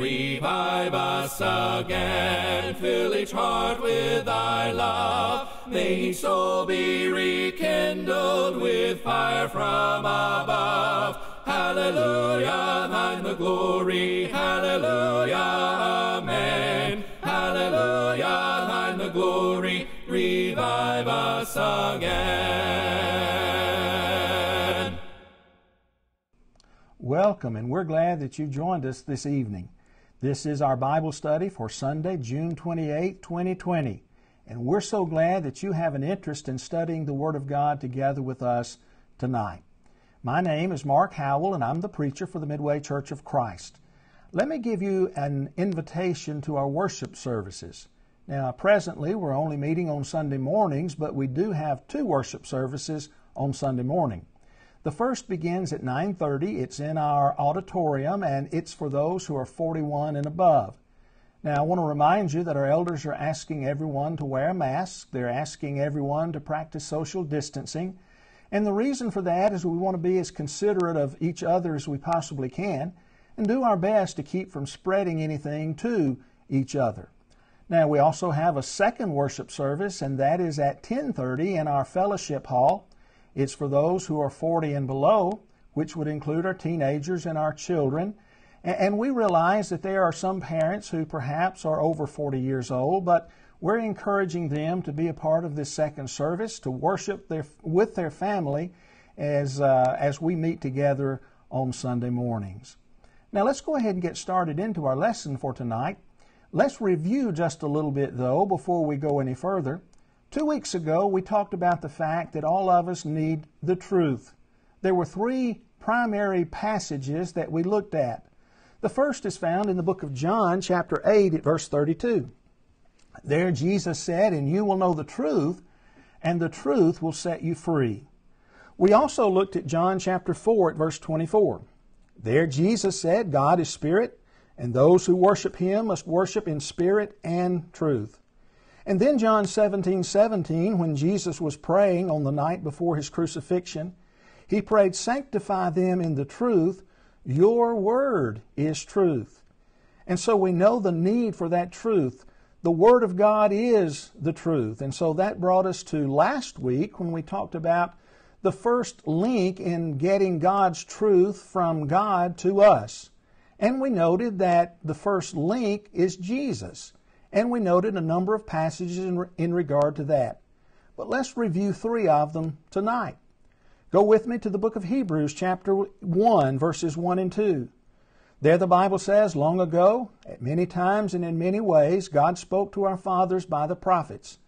revive us again. Fill each heart with thy love. May each soul be rekindled with fire from above. Hallelujah, thine the glory. Hallelujah, amen. Hallelujah, thine the glory. Revive us again. Welcome, and we're glad that you joined us this evening. This is our Bible study for Sunday, June 28, 2020. And we're so glad that you have an interest in studying the Word of God together with us tonight. My name is Mark Howell, and I'm the preacher for the Midway Church of Christ. Let me give you an invitation to our worship services. Now, presently, we're only meeting on Sunday mornings, but we do have two worship services on Sunday morning. The first begins at 9:30. It's in our auditorium and it's for those who are 41 and above. Now, I want to remind you that our elders are asking everyone to wear a mask. They're asking everyone to practice social distancing. And the reason for that is we want to be as considerate of each other as we possibly can and do our best to keep from spreading anything to each other. Now, we also have a second worship service and that is at 10:30 in our fellowship hall. It's for those who are 40 and below, which would include our teenagers and our children. And we realize that there are some parents who perhaps are over 40 years old, but we're encouraging them to be a part of this second service, to worship their, with their family as, uh, as we meet together on Sunday mornings. Now let's go ahead and get started into our lesson for tonight. Let's review just a little bit though before we go any further. Two weeks ago, we talked about the fact that all of us need the truth. There were three primary passages that we looked at. The first is found in the book of John, chapter 8, at verse 32. There Jesus said, And you will know the truth, and the truth will set you free. We also looked at John chapter 4 at verse 24. There Jesus said, God is spirit, and those who worship him must worship in spirit and truth. And then John 17, 17, when Jesus was praying on the night before his crucifixion, he prayed, Sanctify them in the truth. Your word is truth. And so we know the need for that truth. The Word of God is the truth. And so that brought us to last week when we talked about the first link in getting God's truth from God to us. And we noted that the first link is Jesus. And we noted a number of passages in, in regard to that. But let's review three of them tonight. Go with me to the book of Hebrews, chapter 1, verses 1 and 2. There the Bible says, Long ago, at many times and in many ways, God spoke to our fathers by the prophets.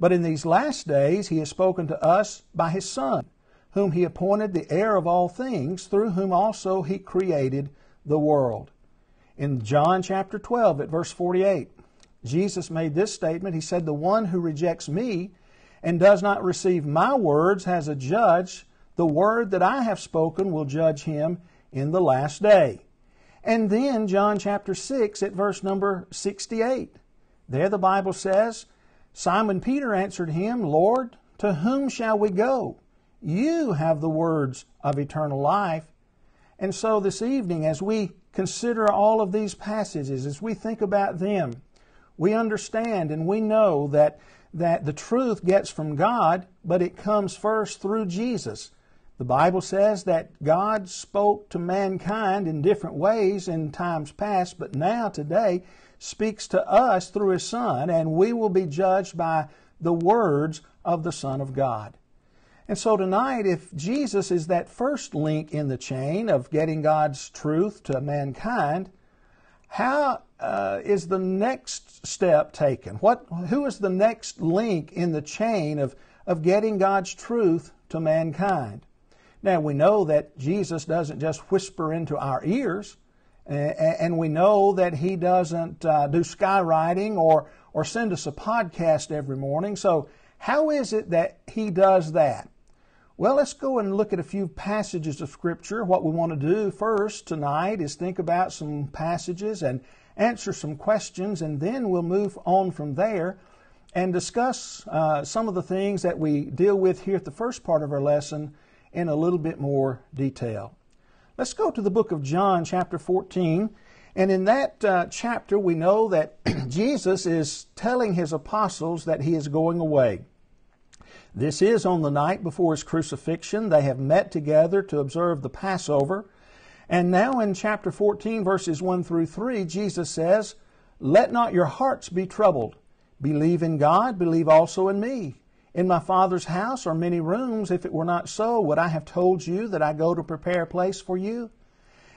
But in these last days, He has spoken to us by His Son, whom He appointed the heir of all things, through whom also He created the world. In John chapter 12, at verse 48, Jesus made this statement. He said, The one who rejects me and does not receive my words has a judge. The word that I have spoken will judge him in the last day. And then John chapter 6 at verse number 68. There the Bible says, Simon Peter answered him, Lord, to whom shall we go? You have the words of eternal life. And so this evening, as we consider all of these passages, as we think about them, we understand and we know that, that the truth gets from God, but it comes first through Jesus. The Bible says that God spoke to mankind in different ways in times past, but now, today, speaks to us through His Son, and we will be judged by the words of the Son of God. And so tonight, if Jesus is that first link in the chain of getting God's truth to mankind, how uh, is the next step taken? What, who is the next link in the chain of, of getting God's truth to mankind? Now, we know that Jesus doesn't just whisper into our ears, and we know that He doesn't uh, do skywriting or, or send us a podcast every morning. So, how is it that He does that? Well, let's go and look at a few passages of Scripture. What we want to do first tonight is think about some passages and answer some questions, and then we'll move on from there and discuss uh, some of the things that we deal with here at the first part of our lesson in a little bit more detail. Let's go to the book of John, chapter 14, And in that uh, chapter, we know that Jesus is telling his apostles that he is going away. This is on the night before his crucifixion. They have met together to observe the Passover. And now in chapter 14, verses 1 through 3, Jesus says, Let not your hearts be troubled. Believe in God, believe also in me. In my Father's house are many rooms. If it were not so, would I have told you that I go to prepare a place for you?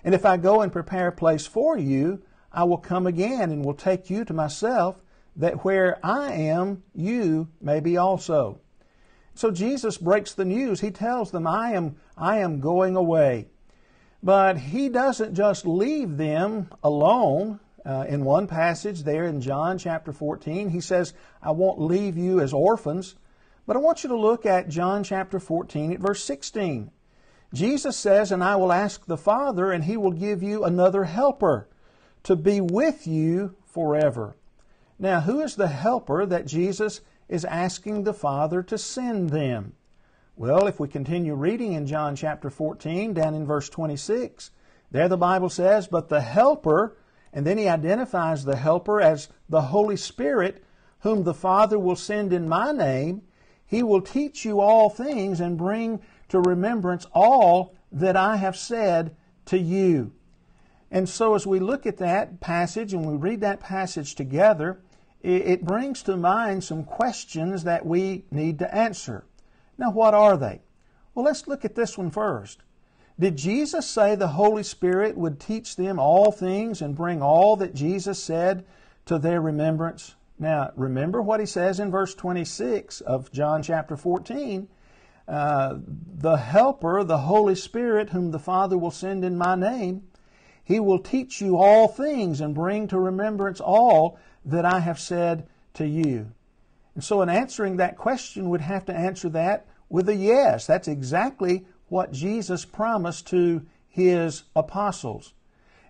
And if I go and prepare a place for you, I will come again and will take you to myself, that where I am, you may be also. So Jesus breaks the news. He tells them, I am, I am going away. But he doesn't just leave them alone. Uh, in one passage there in John chapter 14, he says, I won't leave you as orphans. But I want you to look at John chapter 14 at verse 16. Jesus says, And I will ask the Father, and he will give you another helper to be with you forever. Now, who is the helper that Jesus is asking the Father to send them. Well, if we continue reading in John chapter 14, down in verse 26, there the Bible says, But the Helper, and then he identifies the Helper as the Holy Spirit, whom the Father will send in my name, he will teach you all things and bring to remembrance all that I have said to you. And so, as we look at that passage and we read that passage together, it brings to mind some questions that we need to answer. Now, what are they? Well, let's look at this one first. Did Jesus say the Holy Spirit would teach them all things and bring all that Jesus said to their remembrance? Now, remember what he says in verse 26 of John chapter 14. Uh, the Helper, the Holy Spirit, whom the Father will send in my name, he will teach you all things and bring to remembrance all that I have said to you? And so, in answering that question, we'd have to answer that with a yes. That's exactly what Jesus promised to his apostles.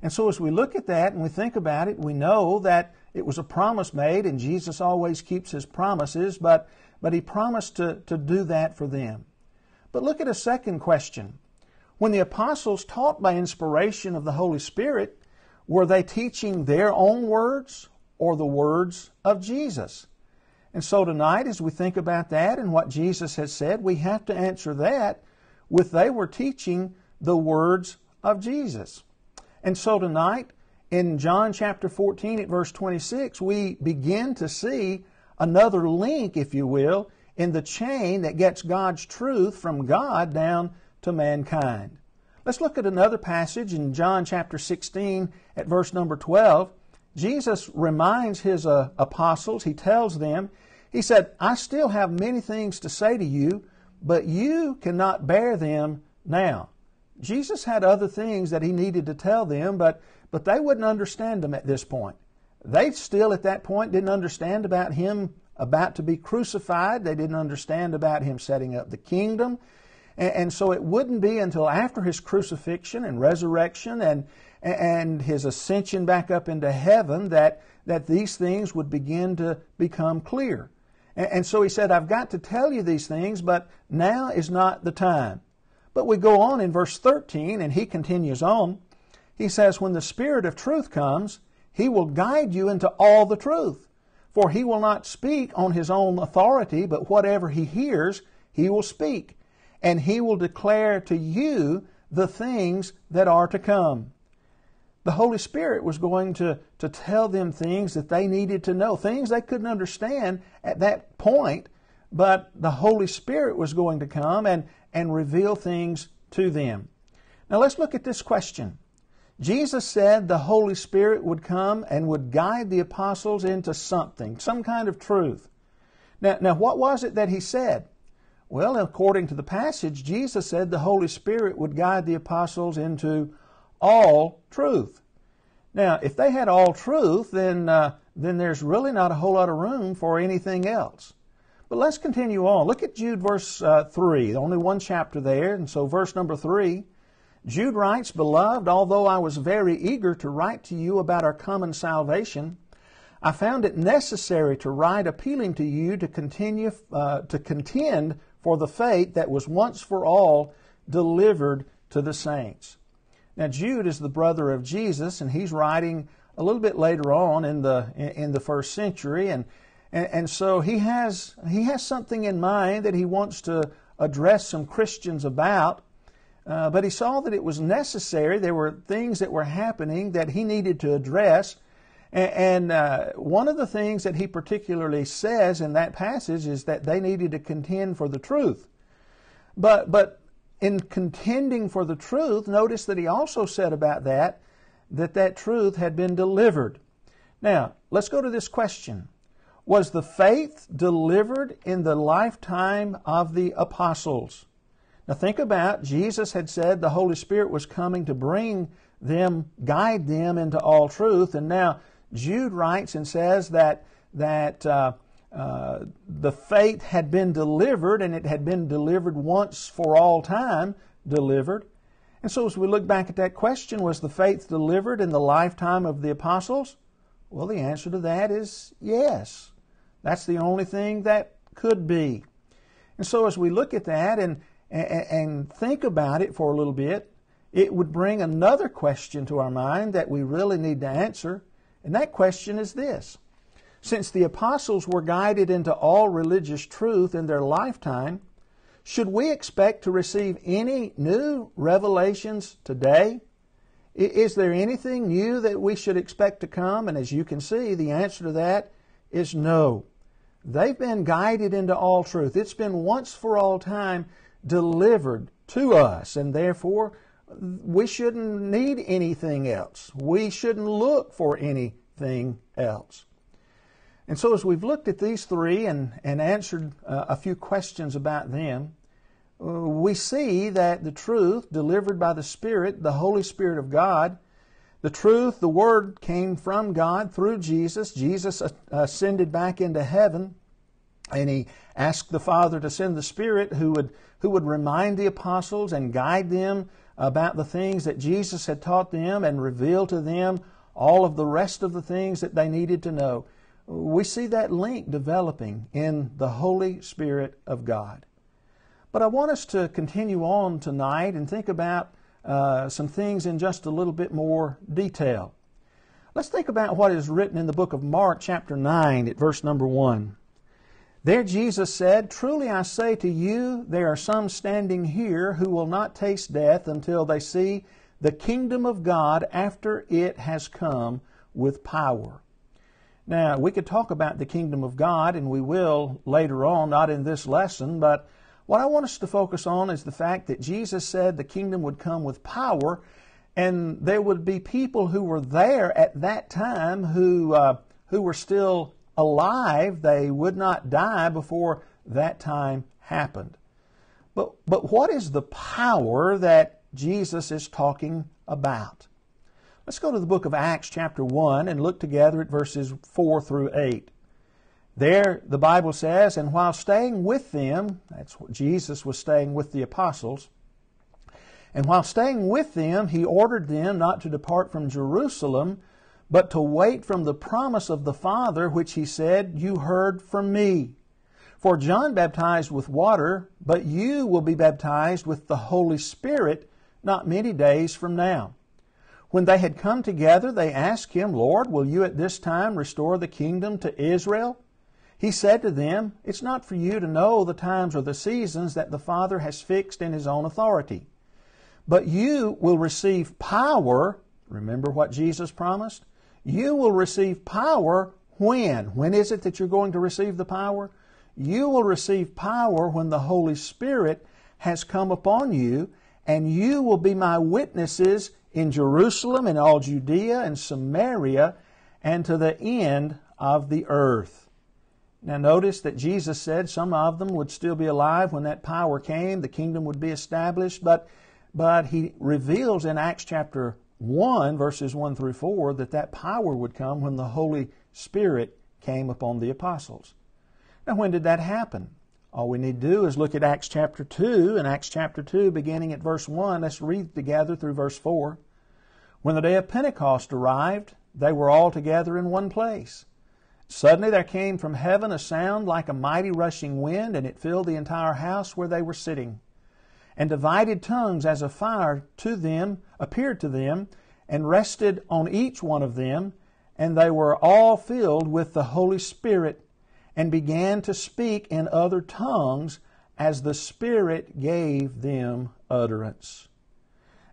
And so, as we look at that and we think about it, we know that it was a promise made, and Jesus always keeps his promises, but, but he promised to, to do that for them. But look at a second question. When the apostles taught by inspiration of the Holy Spirit, were they teaching their own words or the words of Jesus? And so tonight, as we think about that and what Jesus has said, we have to answer that with they were teaching the words of Jesus. And so tonight, in John chapter 14 at verse 26, we begin to see another link, if you will, in the chain that gets God's truth from God down to mankind. Let's look at another passage in John chapter 16 at verse number 12. Jesus reminds his uh, apostles, he tells them, he said, I still have many things to say to you, but you cannot bear them now. Jesus had other things that he needed to tell them, but, but they wouldn't understand them at this point. They still at that point didn't understand about him about to be crucified. They didn't understand about him setting up the kingdom. And, and so it wouldn't be until after his crucifixion and resurrection and, and his ascension back up into heaven that, that these things would begin to become clear. And, and so he said, I've got to tell you these things, but now is not the time. But we go on in verse 13, and he continues on. He says, When the Spirit of truth comes, he will guide you into all the truth. For he will not speak on his own authority, but whatever he hears, he will speak. And he will declare to you the things that are to come the Holy Spirit was going to, to tell them things that they needed to know, things they couldn't understand at that point, but the Holy Spirit was going to come and, and reveal things to them. Now let's look at this question. Jesus said the Holy Spirit would come and would guide the apostles into something, some kind of truth. Now, now what was it that he said? Well, according to the passage, Jesus said the Holy Spirit would guide the apostles into all truth. Now, if they had all truth, then, uh, then there's really not a whole lot of room for anything else. But let's continue on. Look at Jude verse uh, 3, only one chapter there. And so, verse number 3 Jude writes, Beloved, although I was very eager to write to you about our common salvation, I found it necessary to write appealing to you to continue uh, to contend for the faith that was once for all delivered to the saints. Now, Jude is the brother of Jesus, and he's writing a little bit later on in the in the first century, and and, and so he has he has something in mind that he wants to address some Christians about. Uh, but he saw that it was necessary. There were things that were happening that he needed to address. And, and uh, one of the things that he particularly says in that passage is that they needed to contend for the truth. But, but in contending for the truth, notice that he also said about that that that truth had been delivered. Now, let's go to this question. Was the faith delivered in the lifetime of the apostles? Now think about Jesus had said the Holy Spirit was coming to bring them, guide them into all truth, and now Jude writes and says that that uh, uh, the faith had been delivered, and it had been delivered once for all time, delivered. And so, as we look back at that question, was the faith delivered in the lifetime of the apostles? Well, the answer to that is yes. That's the only thing that could be. And so, as we look at that and and think about it for a little bit, it would bring another question to our mind that we really need to answer. And that question is this Since the apostles were guided into all religious truth in their lifetime, should we expect to receive any new revelations today? Is there anything new that we should expect to come? And as you can see, the answer to that is no. They've been guided into all truth. It's been once for all time delivered to us, and therefore we shouldn't need anything else. We shouldn't look for anything else. And so, as we've looked at these three and, and answered uh, a few questions about them, uh, we see that the truth delivered by the Spirit, the Holy Spirit of God, the truth, the Word came from God through Jesus. Jesus ascended back into heaven, and he asked the Father to send the Spirit who would who would remind the apostles and guide them about the things that Jesus had taught them and reveal to them all of the rest of the things that they needed to know. We see that link developing in the Holy Spirit of God. But I want us to continue on tonight and think about uh, some things in just a little bit more detail. Let's think about what is written in the book of Mark, chapter 9, at verse number 1. There Jesus said, Truly I say to you, there are some standing here who will not taste death until they see the kingdom of God after it has come with power. Now, we could talk about the kingdom of God, and we will later on, not in this lesson, but what I want us to focus on is the fact that Jesus said the kingdom would come with power, and there would be people who were there at that time who, uh, who were still alive, they would not die before that time happened. But, but what is the power that Jesus is talking about? Let's go to the book of Acts, chapter 1, and look together at verses 4 through 8. There, the Bible says, and while staying with them, that's what Jesus was staying with the apostles, and while staying with them, he ordered them not to depart from Jerusalem, but to wait from the promise of the Father, which he said, You heard from me. For John baptized with water, but you will be baptized with the Holy Spirit not many days from now. When they had come together, they asked him, Lord, will you at this time restore the kingdom to Israel? He said to them, It's not for you to know the times or the seasons that the Father has fixed in his own authority. But you will receive power. Remember what Jesus promised? You will receive power when? When is it that you're going to receive the power? You will receive power when the Holy Spirit has come upon you, and you will be my witnesses in Jerusalem and all Judea and Samaria and to the end of the earth. Now, notice that Jesus said some of them would still be alive when that power came, the kingdom would be established, but, but he reveals in Acts chapter 1, verses 1 through 4, that that power would come when the Holy Spirit came upon the apostles. Now, when did that happen? All we need to do is look at Acts chapter 2, and Acts chapter 2, beginning at verse 1. Let's read together through verse 4. When the day of Pentecost arrived, they were all together in one place. Suddenly there came from heaven a sound like a mighty rushing wind, and it filled the entire house where they were sitting. And divided tongues as a fire to them appeared to them, and rested on each one of them, and they were all filled with the Holy Spirit, and began to speak in other tongues as the Spirit gave them utterance.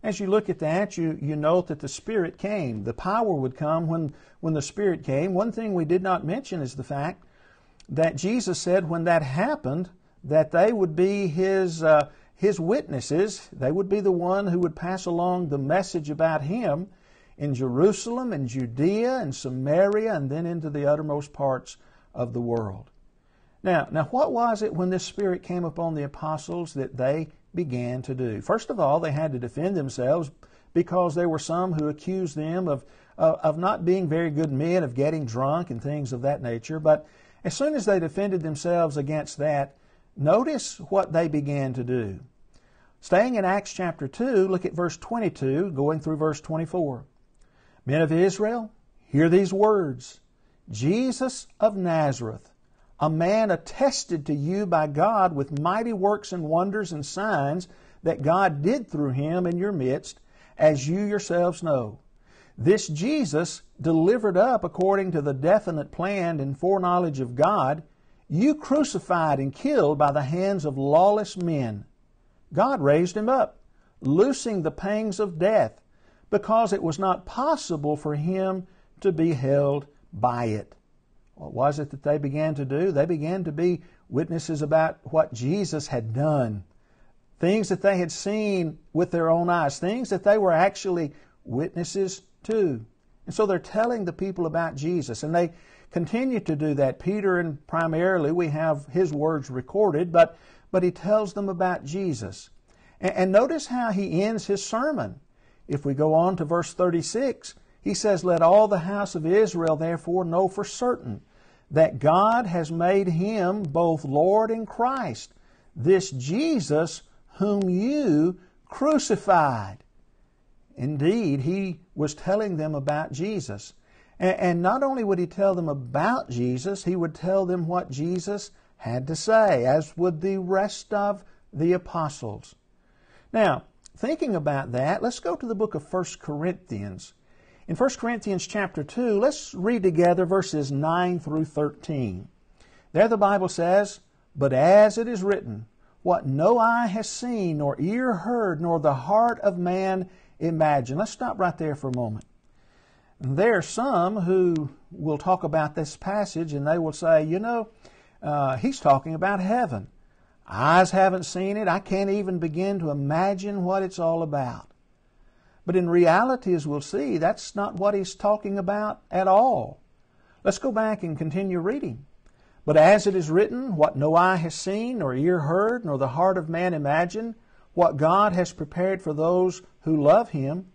As you look at that, you, you note that the Spirit came. The power would come when, when the Spirit came. One thing we did not mention is the fact that Jesus said when that happened, that they would be His, uh, His witnesses. They would be the one who would pass along the message about Him in Jerusalem and Judea and Samaria and then into the uttermost parts of the world. Now, now what was it when this Spirit came upon the apostles that they began to do? First of all, they had to defend themselves because there were some who accused them of, uh, of not being very good men, of getting drunk and things of that nature. But as soon as they defended themselves against that, notice what they began to do. Staying in Acts chapter 2, look at verse 22, going through verse 24. Men of Israel, hear these words Jesus of Nazareth, a man attested to you by God with mighty works and wonders and signs that God did through him in your midst, as you yourselves know. This Jesus, delivered up according to the definite plan and foreknowledge of God, you crucified and killed by the hands of lawless men. God raised him up, loosing the pangs of death because it was not possible for him to be held by it. What was it that they began to do? They began to be witnesses about what Jesus had done, things that they had seen with their own eyes, things that they were actually witnesses to. And so they're telling the people about Jesus, and they continue to do that. Peter, and primarily, we have his words recorded, but, but he tells them about Jesus. And, and notice how he ends his sermon. If we go on to verse 36, he says, Let all the house of Israel therefore know for certain that God has made him both Lord and Christ, this Jesus whom you crucified. Indeed, he was telling them about Jesus. And not only would he tell them about Jesus, he would tell them what Jesus had to say, as would the rest of the apostles. Now, thinking about that, let's go to the book of 1 Corinthians. In 1 Corinthians chapter 2, let's read together verses 9 through 13. There the Bible says, But as it is written, what no eye has seen, nor ear heard, nor the heart of man imagined. Let's stop right there for a moment. There are some who will talk about this passage and they will say, you know, uh, he's talking about heaven. Eyes haven't seen it. I can't even begin to imagine what it's all about. But in reality, as we'll see, that's not what he's talking about at all. Let's go back and continue reading. But as it is written, what no eye has seen, nor ear heard, nor the heart of man imagined, what God has prepared for those who love him,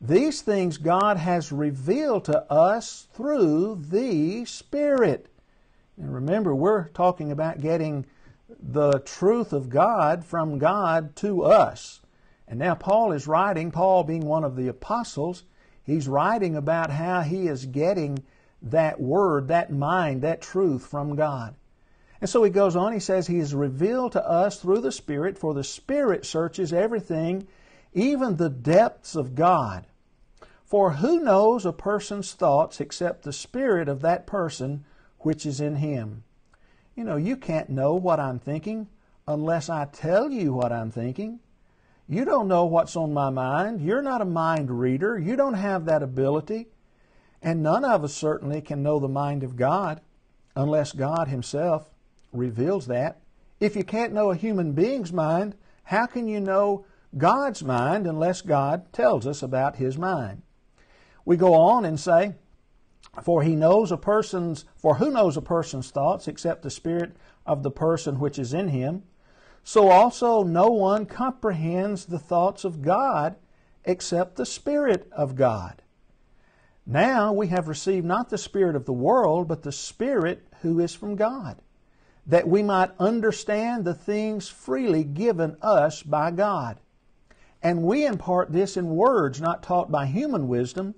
these things God has revealed to us through the Spirit. And remember, we're talking about getting the truth of God from God to us. And now Paul is writing, Paul being one of the apostles, he's writing about how he is getting that word, that mind, that truth from God. And so he goes on, he says, He is revealed to us through the Spirit, for the Spirit searches everything, even the depths of God. For who knows a person's thoughts except the Spirit of that person which is in him? You know, you can't know what I'm thinking unless I tell you what I'm thinking. You don't know what's on my mind. You're not a mind reader. You don't have that ability. And none of us certainly can know the mind of God unless God Himself reveals that. If you can't know a human being's mind, how can you know God's mind unless God tells us about His mind? We go on and say, for he knows a person's for who knows a person's thoughts except the spirit of the person which is in him? So also no one comprehends the thoughts of God except the Spirit of God. Now we have received not the Spirit of the world, but the Spirit who is from God, that we might understand the things freely given us by God. And we impart this in words not taught by human wisdom,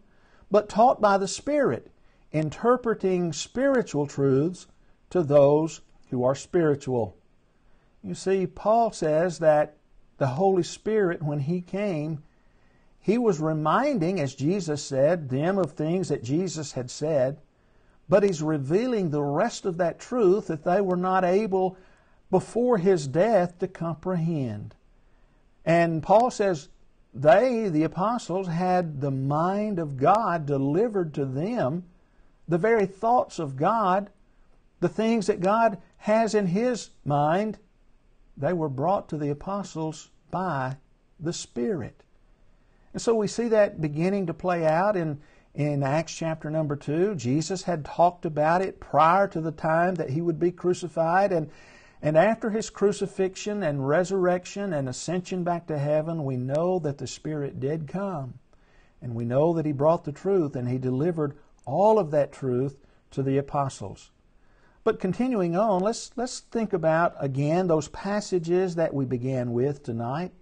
but taught by the Spirit interpreting spiritual truths to those who are spiritual. You see, Paul says that the Holy Spirit, when He came, He was reminding, as Jesus said, them of things that Jesus had said, but He's revealing the rest of that truth that they were not able before His death to comprehend. And Paul says, they, the apostles, had the mind of God delivered to them, the very thoughts of God, the things that God has in His mind, they were brought to the apostles by the Spirit. And so we see that beginning to play out in, in Acts chapter number 2. Jesus had talked about it prior to the time that he would be crucified, and and after his crucifixion and resurrection and ascension back to heaven, we know that the Spirit did come. And we know that he brought the truth and he delivered all of that truth to the apostles. But continuing on, let's, let's think about again those passages that we began with tonight.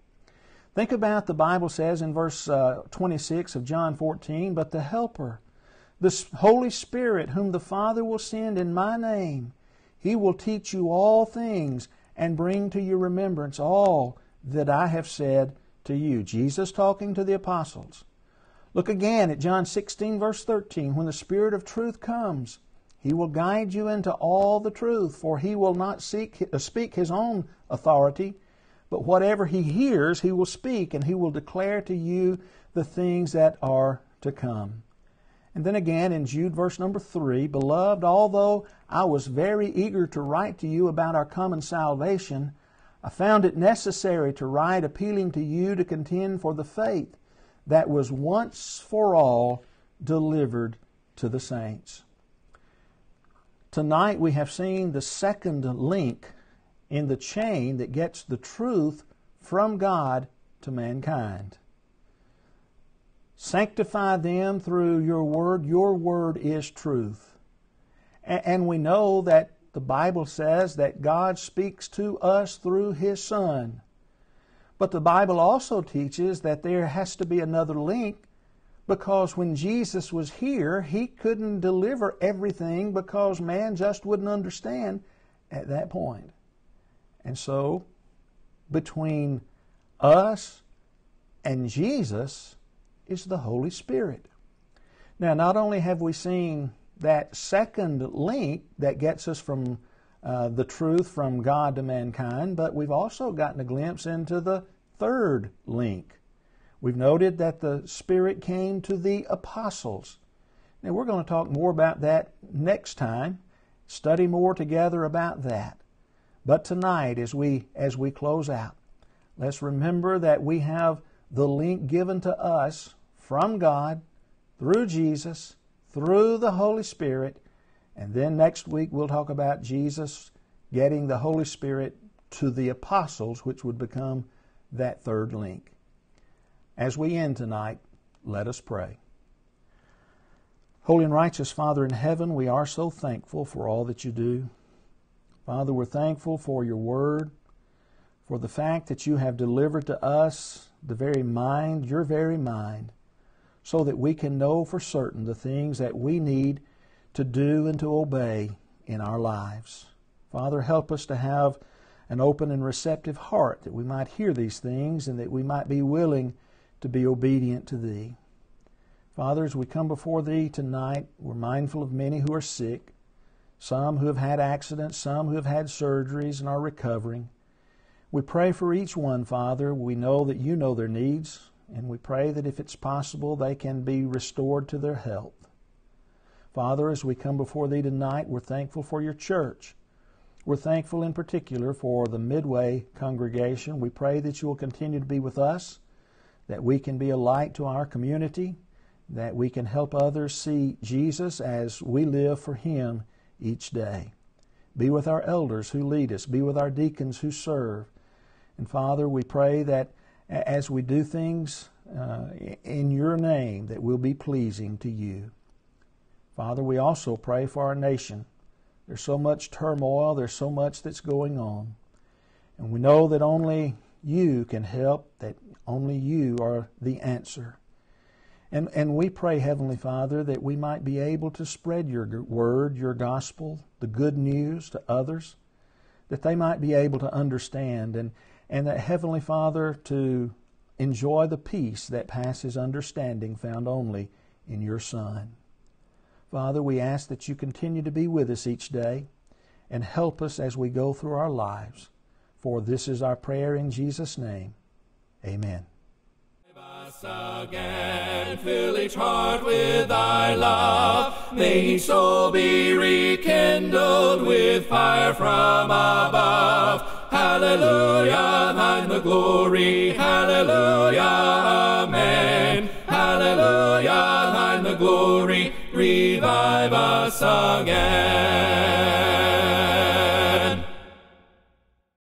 Think about the Bible says in verse uh, 26 of John 14, But the Helper, the Holy Spirit, whom the Father will send in my name, he will teach you all things and bring to your remembrance all that I have said to you. Jesus talking to the apostles. Look again at John 16, verse 13. When the Spirit of truth comes, he will guide you into all the truth, for he will not seek, uh, speak his own authority, but whatever he hears, he will speak, and he will declare to you the things that are to come. And then again in Jude, verse number 3 Beloved, although I was very eager to write to you about our common salvation, I found it necessary to write appealing to you to contend for the faith that was once for all delivered to the saints. Tonight we have seen the second link in the chain that gets the truth from God to mankind. Sanctify them through your word. Your word is truth. And we know that the Bible says that God speaks to us through His Son. But the Bible also teaches that there has to be another link because when Jesus was here, He couldn't deliver everything because man just wouldn't understand at that point. And so, between us and Jesus, is the Holy Spirit. Now, not only have we seen that second link that gets us from uh, the truth from God to mankind, but we've also gotten a glimpse into the third link. We've noted that the Spirit came to the apostles. Now, we're going to talk more about that next time, study more together about that. But tonight, as we, as we close out, let's remember that we have the link given to us from God through Jesus, through the Holy Spirit. And then next week we'll talk about Jesus getting the Holy Spirit to the apostles, which would become that third link. As we end tonight, let us pray. Holy and righteous Father in heaven, we are so thankful for all that you do. Father, we're thankful for your word, for the fact that you have delivered to us the very mind, your very mind, so that we can know for certain the things that we need to do and to obey in our lives. Father, help us to have an open and receptive heart that we might hear these things and that we might be willing to be obedient to Thee. Father, as we come before Thee tonight, we're mindful of many who are sick, some who have had accidents, some who have had surgeries and are recovering. We pray for each one, Father. We know that You know their needs. And we pray that if it's possible, they can be restored to their health. Father, as we come before Thee tonight, we're thankful for your church. We're thankful in particular for the Midway congregation. We pray that you will continue to be with us, that we can be a light to our community, that we can help others see Jesus as we live for Him each day. Be with our elders who lead us, be with our deacons who serve. And Father, we pray that as we do things uh, in your name that will be pleasing to you. Father, we also pray for our nation. There's so much turmoil, there's so much that's going on. And we know that only you can help, that only you are the answer. And, and we pray, Heavenly Father, that we might be able to spread your word, your gospel, the good news to others, that they might be able to understand and, and that Heavenly Father to enjoy the peace that passes understanding found only in your Son. Father, we ask that you continue to be with us each day and help us as we go through our lives. For this is our prayer in Jesus' name. Amen. Again, fill each heart with thy love. May each soul be rekindled with fire from above. Hallelujah, thine the glory. Hallelujah, amen. Hallelujah, thine the glory. Revive us again.